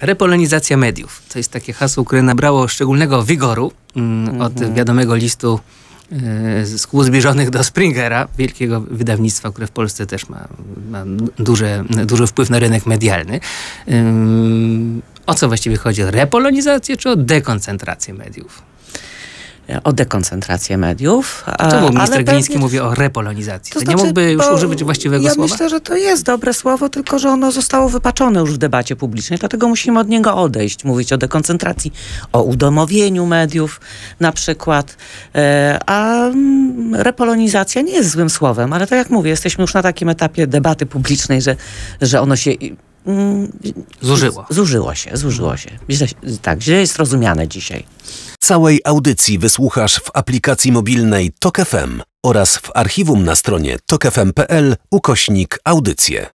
Repolonizacja mediów. To jest takie hasło, które nabrało szczególnego wigoru mm, od Mhm. wiadomego listu e, z kół zbliżonych do Springera, wielkiego wydawnictwa, które w Polsce też ma, ma duże, duży wpływ na rynek medialny. Ym, O co właściwie chodzi? O repolonizację czy o dekoncentrację mediów? O dekoncentrację mediów. Czemu minister Gliński pewnie- mówi o repolonizacji? To, To nie znaczy, mógłby już używać właściwego ja słowa? myślę, że to jest dobre słowo, tylko że ono zostało wypaczone już w debacie publicznej, dlatego musimy od niego odejść, mówić o dekoncentracji, o udomowieniu mediów na przykład. E, A mm, repolonizacja nie jest złym słowem, ale tak jak mówię, jesteśmy już na takim etapie debaty publicznej, że, że ono się... mm, Zużyło. Zużyło się, zużyło się. Źle, tak, źle jest rozumiane dzisiaj. Całej audycji wysłuchasz w aplikacji mobilnej Tok FM oraz w archiwum na stronie tokefm.pl ukośnik audycje.